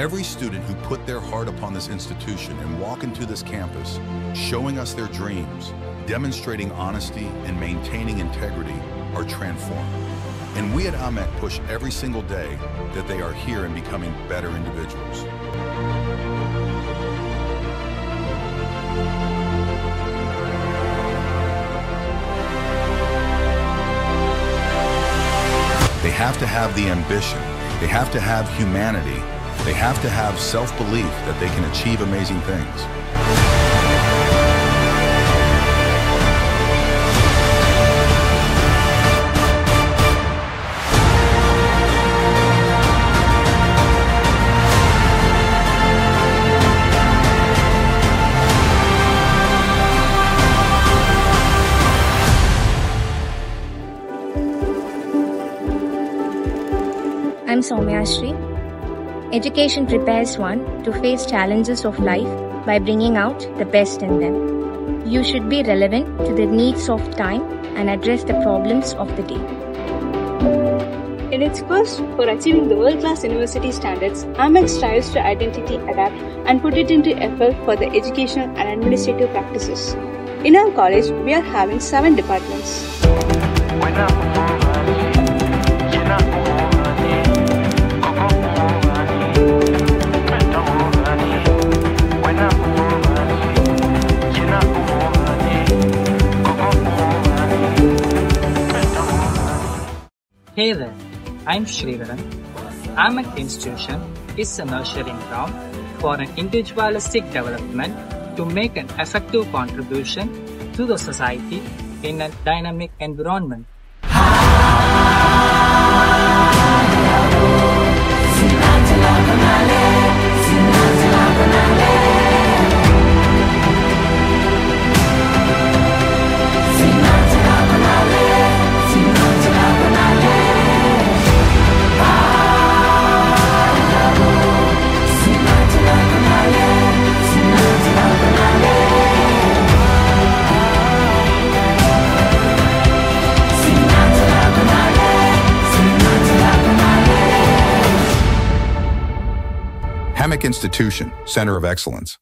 Every student who put their heart upon this institution and walk into this campus, showing us their dreams, demonstrating honesty and maintaining integrity, are transformed. And we at AAMEC push every single day that they are here and becoming better individuals. They have to have the ambition. They have to have humanity. They have to have self-belief that they can achieve amazing things. I'm Soumya Shri. Education prepares one to face challenges of life by bringing out the best in them. You should be relevant to the needs of time and address the problems of the day. In its quest for achieving the world-class university standards, AAMEC strives to identity, adapt, and put it into effort for the educational and administrative practices. In our college, we are having seven departments. Hey there, I'm Sridharan. AAMEC Institution is a nurturing ground for an individualistic development to make an effective contribution to the society in a dynamic environment. AAMEC Institution, Center of Excellence.